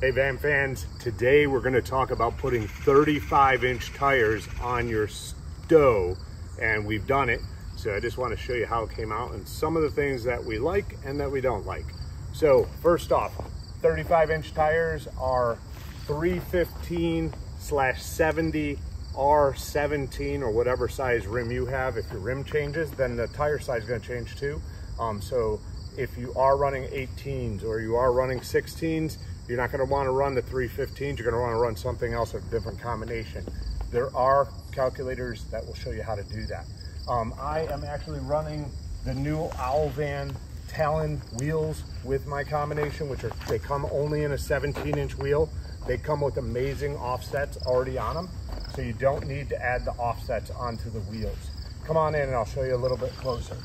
Hey Van fans, today we're going to talk about putting 35 inch tires on your STO and we've done it. So I just want to show you how it came out and some of the things that we like and that we don't like. So first off, 35 inch tires are 315 slash 70 R17 or whatever size rim you have. If your rim changes, then the tire size is going to change too. Um, so if you are running 18s or you are running 16s, you're not going to want to run the 315s. You're going to want to run something else, a different combination. There are calculators that will show you how to do that. Um, I am actually running the new Owl Van Talon wheels with my combination, which are, they come only in a 17 inch wheel. They come with amazing offsets already on them. So you don't need to add the offsets onto the wheels. Come on in and I'll show you a little bit closer.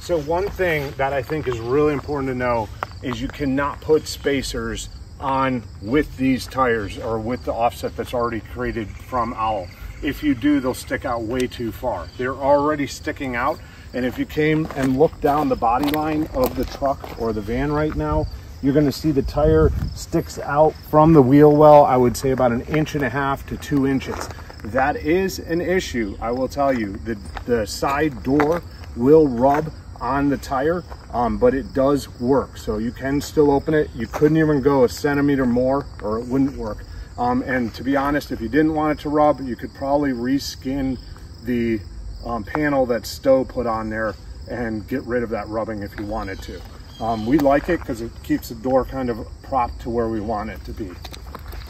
So one thing that I think is really important to know is you cannot put spacers on with these tires or with the offset that's already created from Owl. If you do, they'll stick out way too far. They're already sticking out. And if you came and looked down the body line of the truck or the van right now, you're gonna see the tire sticks out from the wheel well, I would say about an inch and a half to two inches. That is an issue, I will tell you. The, the side door will rub on the tire, um, but it does work. So you can still open it. You couldn't even go a centimeter more or it wouldn't work. Um, and to be honest, if you didn't want it to rub, you could probably reskin the um, panel that STO put on there and get rid of that rubbing if you wanted to. Um, we like it because it keeps the door kind of propped to where we want it to be.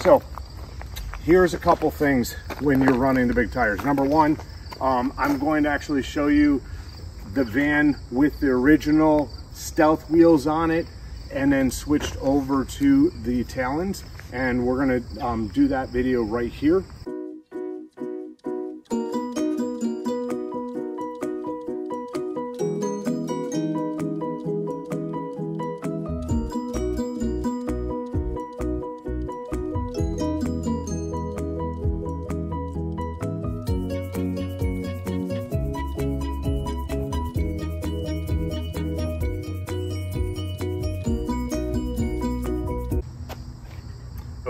So here's a couple things when you're running the big tires. Number one, um, I'm going to actually show you the van with the original stealth wheels on it and then switched over to the Talons. And we're gonna um, do that video right here.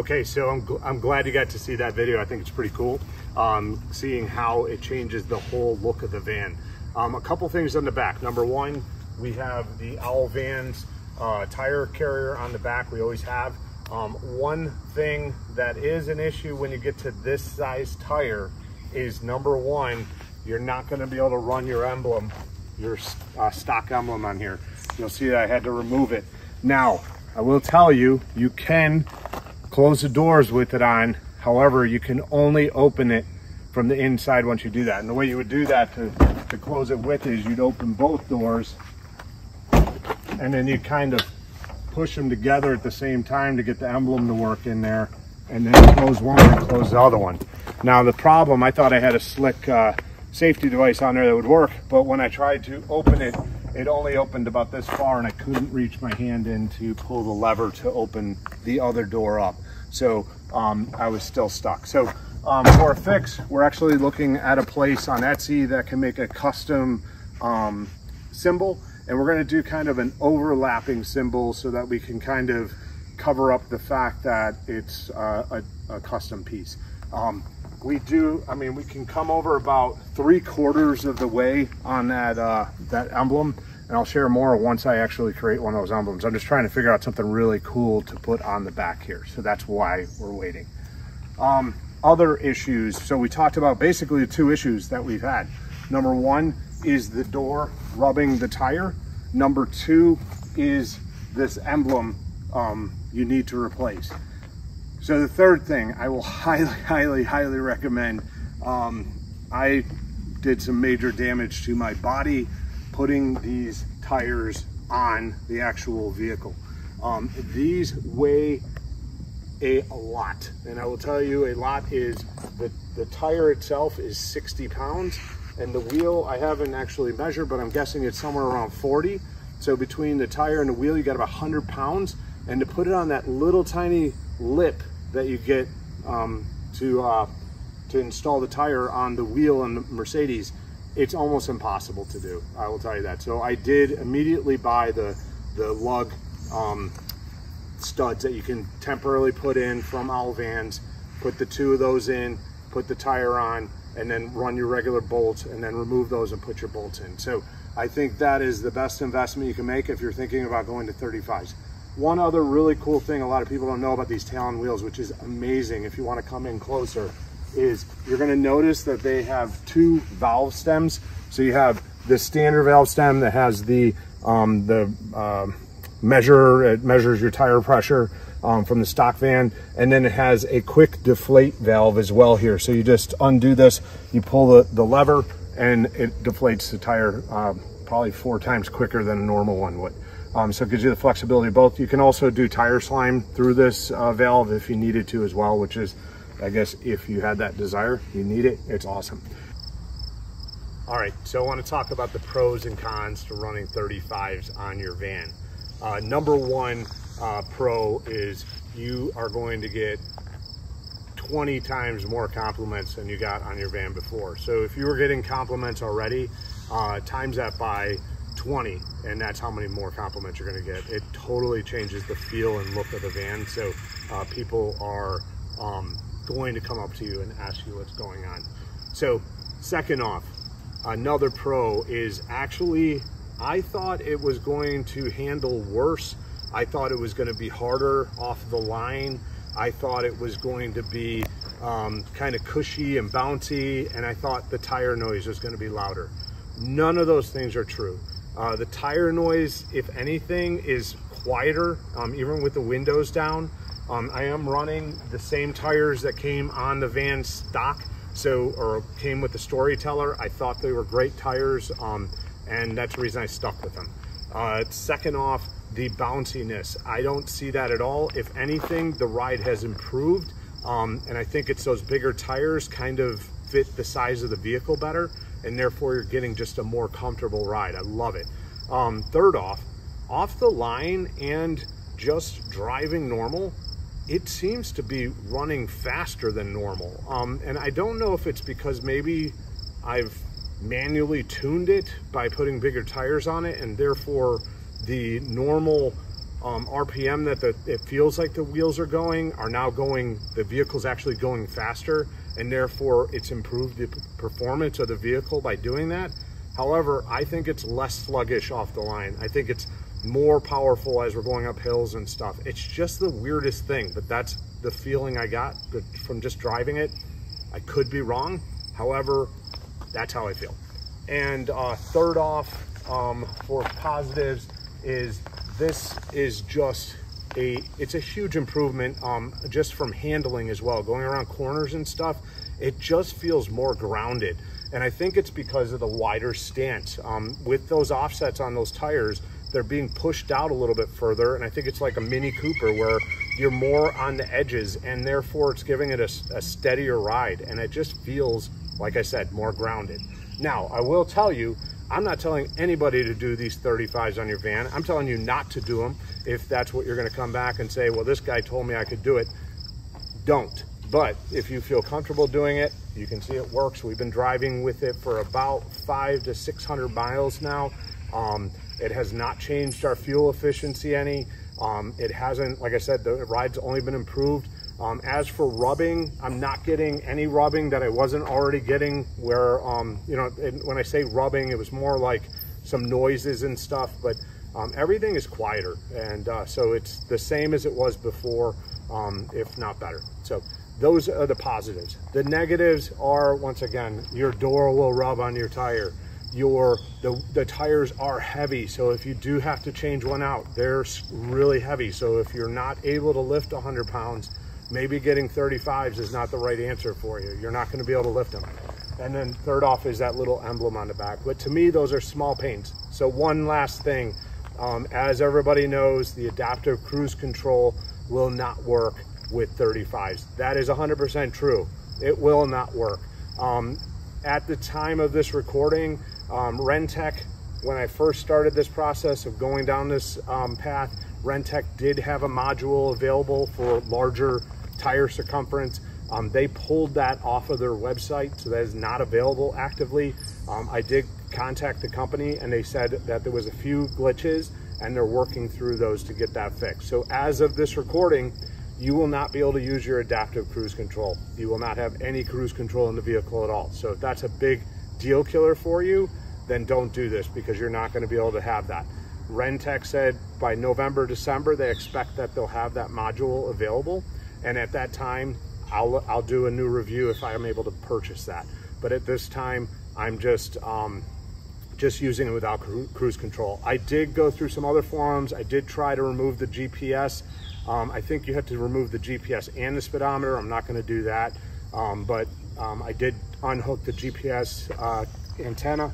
Okay, so I'm, gl I'm glad you got to see that video. I think it's pretty cool, um, seeing how it changes the whole look of the van. Um, a couple things on the back. Number one, we have the Owl Vans uh, tire carrier on the back. We always have. Um, one thing that is an issue when you get to this size tire is number one, you're not gonna be able to run your emblem, your uh, stock emblem on here. You'll see that I had to remove it. Now, I will tell you, you can close the doors with it on. However, you can only open it from the inside once you do that. And the way you would do that to, to close it with is you'd open both doors and then you kind of push them together at the same time to get the emblem to work in there and then close one and close the other one. Now the problem, I thought I had a slick uh, safety device on there that would work, but when I tried to open it, it only opened about this far and I couldn't reach my hand in to pull the lever to open the other door up. So um, I was still stuck. So um, for a fix, we're actually looking at a place on Etsy that can make a custom um, symbol. And we're gonna do kind of an overlapping symbol so that we can kind of cover up the fact that it's uh, a, a, custom piece. We do, I mean, we can come over about three quarters of the way on that, uh, that emblem and I'll share more once I actually create one of those emblems. I'm just trying to figure out something really cool to put on the back here. So that's why we're waiting. Um, other issues. So we talked about basically the two issues that we've had. Number one is the door rubbing the tire. Number two is this emblem um, you need to replace. So the third thing I will highly, highly, highly recommend. Um, I did some major damage to my body putting these tires on the actual vehicle. Um, these weigh a lot, and I will tell you a lot is the, the tire itself is 60 pounds, and the wheel I haven't actually measured, but I'm guessing it's somewhere around 40. So between the tire and the wheel, you got about 100 pounds, and to put it on that little tiny lip that you get um, to uh, to install the tire on the wheel on the Mercedes, it's almost impossible to do. I will tell you that. So I did immediately buy the the lug um, studs that you can temporarily put in from Owl Vans, put the two of those in, put the tire on, and then run your regular bolts and then remove those and put your bolts in. So I think that is the best investment you can make if you're thinking about going to 35s. One other really cool thing a lot of people don't know about these Talon wheels, which is amazing if you want to come in closer, is you're going to notice that they have two valve stems. So you have the standard valve stem that has the um, the uh, measure, it measures your tire pressure um, from the stock van. And then it has a quick deflate valve as well here. So you just undo this, you pull the, the lever and it deflates the tire uh, probably four times quicker than a normal one would. Um, so it gives you the flexibility both. You can also do tire slime through this uh, valve if you needed to as well, which is, I guess, if you had that desire, you need it, it's awesome. All right, so I want to talk about the pros and cons to running 35s on your van. Uh, number one uh, pro is you are going to get 20 times more compliments than you got on your van before. So if you were getting compliments already, uh, times that by 20 and that's how many more compliments you're going to get. It totally changes the feel and look of the van so uh, people are um, going to come up to you and ask you what's going on. So second off another pro is actually I thought it was going to handle worse. I thought it was going to be harder off the line. I thought it was going to be um, kind of cushy and bouncy and I thought the tire noise was going to be louder. None of those things are true uh, the tire noise, if anything, is quieter, um, even with the windows down. Um, I am running the same tires that came on the van stock, so or came with the Storyteller. I thought they were great tires, um, and that's the reason I stuck with them. Uh, second off, the bounciness. I don't see that at all. If anything, the ride has improved, um, and I think it's those bigger tires kind of fit the size of the vehicle better and therefore you're getting just a more comfortable ride. I love it. Um, third off, off the line and just driving normal, it seems to be running faster than normal. Um, and I don't know if it's because maybe I've manually tuned it by putting bigger tires on it and therefore the normal um, RPM that the, it feels like the wheels are going are now going, the vehicle's actually going faster and therefore it's improved the performance of the vehicle by doing that. However, I think it's less sluggish off the line. I think it's more powerful as we're going up hills and stuff. It's just the weirdest thing, but that's the feeling I got from just driving it. I could be wrong. However, that's how I feel. And uh, third off um, for positives is this is just a, it's a huge improvement um, just from handling as well. Going around corners and stuff, it just feels more grounded. And I think it's because of the wider stance. Um, with those offsets on those tires, they're being pushed out a little bit further. And I think it's like a Mini Cooper where you're more on the edges and therefore it's giving it a, a steadier ride. And it just feels, like I said, more grounded. Now, I will tell you, I'm not telling anybody to do these 35s on your van. I'm telling you not to do them if that's what you're gonna come back and say, well, this guy told me I could do it. Don't. But if you feel comfortable doing it, you can see it works. We've been driving with it for about five to 600 miles now. Um, it has not changed our fuel efficiency any. Um, it hasn't, like I said, the ride's only been improved. Um, as for rubbing, I'm not getting any rubbing that I wasn't already getting where, um, you know, when I say rubbing, it was more like some noises and stuff, but um, everything is quieter. And uh, so it's the same as it was before, um, if not better. So those are the positives. The negatives are, once again, your door will rub on your tire. Your the, the tires are heavy, so if you do have to change one out, they're really heavy. So if you're not able to lift 100 pounds, maybe getting 35s is not the right answer for you. You're not going to be able to lift them. And then third off is that little emblem on the back. But to me, those are small pains. So one last thing, um, as everybody knows, the adaptive cruise control will not work with 35s. That is 100% true. It will not work. Um, at the time of this recording, um, Rentec, when I first started this process of going down this um, path, Rentec did have a module available for larger tire circumference. Um, they pulled that off of their website, so that is not available actively. Um, I did contact the company and they said that there was a few glitches and they're working through those to get that fixed. So as of this recording, you will not be able to use your adaptive cruise control. You will not have any cruise control in the vehicle at all. So if that's a big deal killer for you, then don't do this because you're not gonna be able to have that. Rentec said by November, December, they expect that they'll have that module available. And at that time, I'll, I'll do a new review if I'm able to purchase that. But at this time, I'm just, um, just using it without cru cruise control. I did go through some other forums. I did try to remove the GPS. Um, I think you have to remove the GPS and the speedometer. I'm not gonna do that. Um, but um, I did unhook the GPS uh, antenna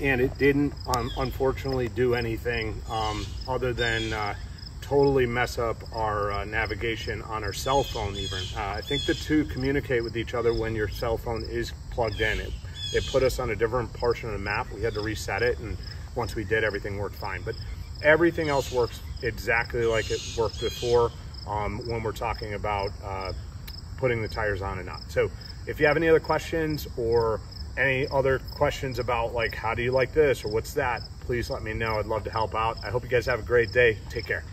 and it didn't um, unfortunately do anything um, other than uh, totally mess up our uh, navigation on our cell phone even. Uh, I think the two communicate with each other when your cell phone is plugged in. It, it put us on a different portion of the map. We had to reset it and once we did, everything worked fine. But everything else works exactly like it worked before um, when we're talking about uh, putting the tires on and not. So if you have any other questions or any other questions about like, how do you like this or what's that, please let me know. I'd love to help out. I hope you guys have a great day. Take care.